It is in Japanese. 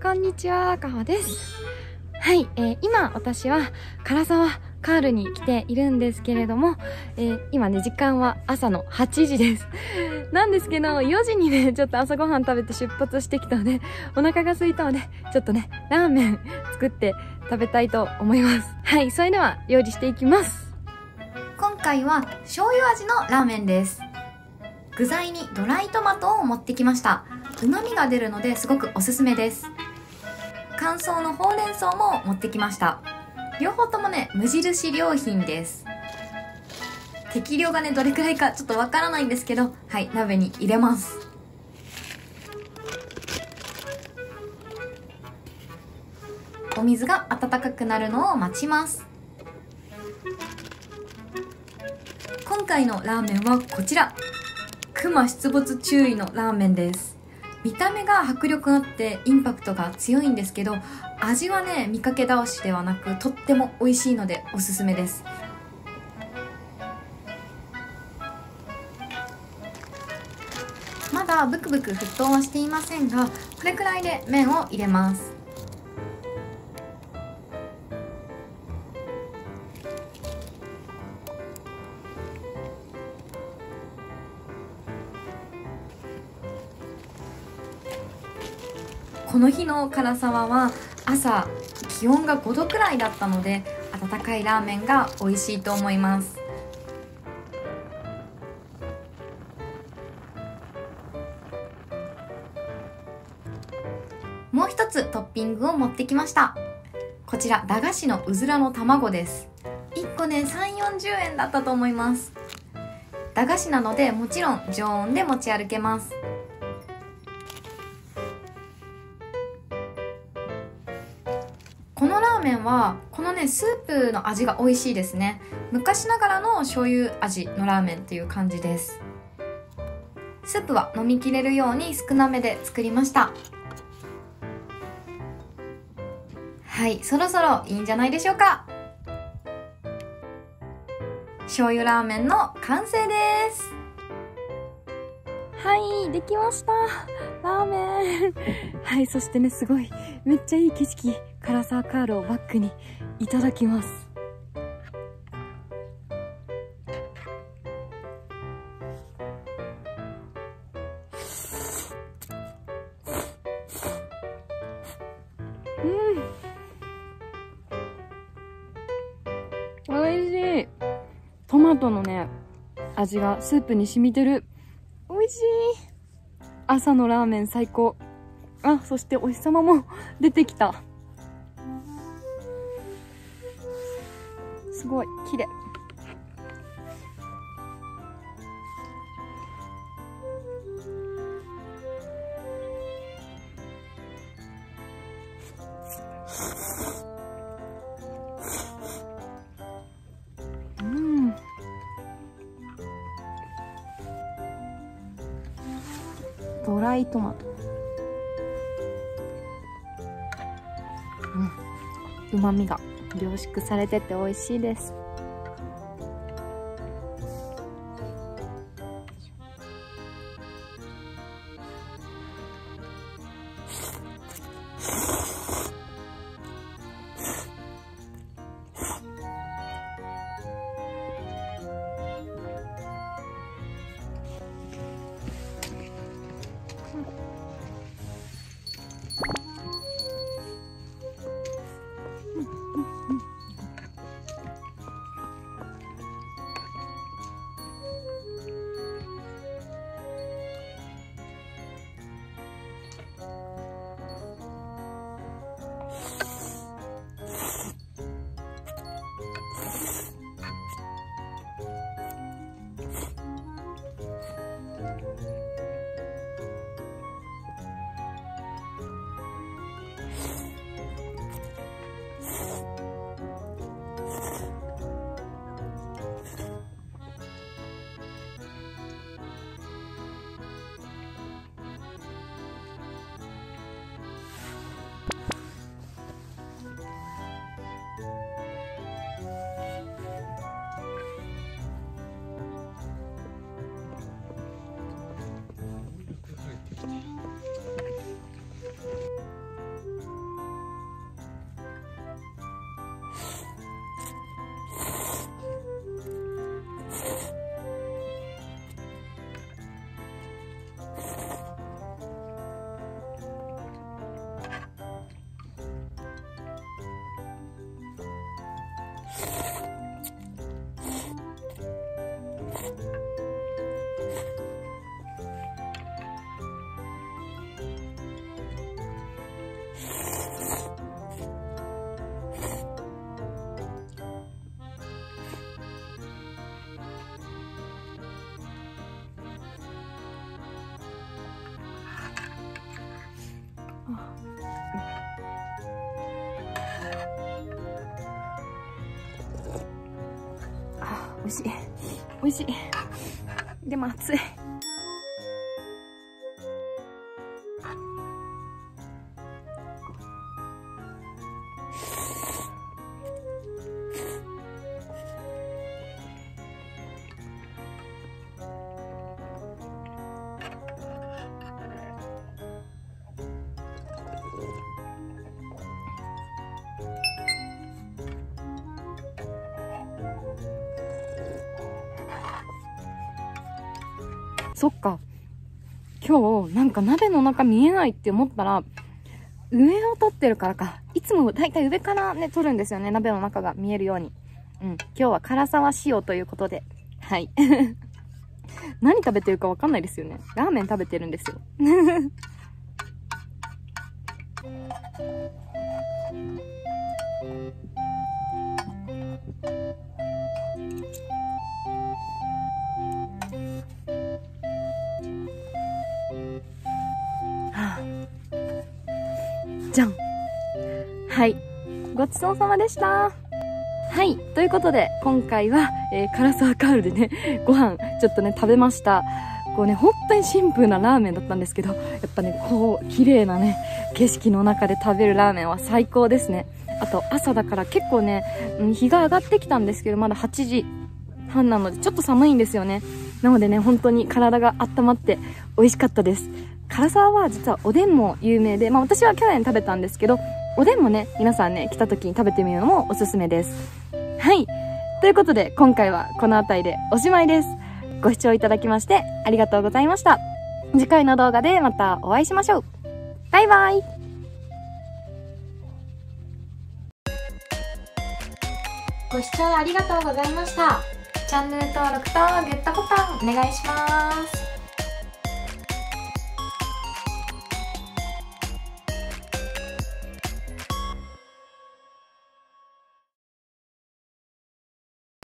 こんにちは、かほです。はい、えー今私は唐沢カールに来ているんですけれども、えー今ね、時間は朝の8時です。なんですけど、4時にね、ちょっと朝ごはん食べて出発してきたので、お腹が空いたので、ちょっとね、ラーメン作って食べたいと思います。はい、それでは料理していきます。今回は醤油味のラーメンです具材にドライトマトを持ってきました旨味が出るのですごくおすすめです乾燥のほうれん草も持ってきました。両方ともね無印良品です。適量がねどれくらいかちょっとわからないんですけどはい鍋に入れます。お水が温かくなるのを待ちます。今回のラーメンはこちら。熊出没注意のラーメンです。見た目が迫力あってインパクトが強いんですけど味はね見かけ倒しではなくとっても美味しいのでおすすめです。まだブクブク沸騰はしていませんがこれくらいで麺を入れます。この日の唐沢は朝気温が5度くらいだったので温かいラーメンが美味しいと思います。もう一つトッピングを持ってきました。こちら駄菓子のうずらの卵です。1個ね3 4 0円だったと思います。駄菓子なのでもちろん常温で持ち歩けます。このラーメンはこのねスープの味が美味しいですね。昔ながらの醤油味のラーメンっていう感じです。スープは飲みきれるように少なめで作りました。はいそろそろいいんじゃないでしょうか。醤油ラーメンの完成です。はい、できました。ラーメン。はい、そしてね、すごい、めっちゃいい景色、唐沢カールをバックにいただきます。うん。美味しい。トマトのね、味がスープに染みてる。朝のラーメン最高。あそしてお日様も 出てきた。すごい綺麗。ライトマト。うまみが凝縮されてて美味しいです。 아, 50円.美味しい。でも熱い。そっか。今日、なんか鍋の中見えないって思ったら、上を撮ってるからか。いつもだいたい上からね、撮るんですよね。鍋の中が見えるように。うん。今日は唐沢仕様ということで。はい。何食べてるかわかんないですよね。ラーメン食べてるんですよ。はいごちそうさまでしたはい。ということで、今回は、えー、唐沢カールでね、ご飯、ちょっとね、食べました。こうね、本当にシンプルなラーメンだったんですけど、やっぱね、こう、綺麗なね、景色の中で食べるラーメンは最高ですね。あと、朝だから結構ね、うん、日が上がってきたんですけど、まだ8時半なので、ちょっと寒いんですよね。なのでね、本当に体が温まって美味しかったです。唐沢は実はおでんも有名で、まあ私は去年食べたんですけど、おでんもね、皆さんね、来た時に食べてみるのもおすすめです。はい。ということで、今回はこの辺りでおしまいです。ご視聴いただきましてありがとうございました。次回の動画でまたお会いしましょう。バイバイご視聴ありがとうございました。チャンネル登録とグッドボタンお願いします。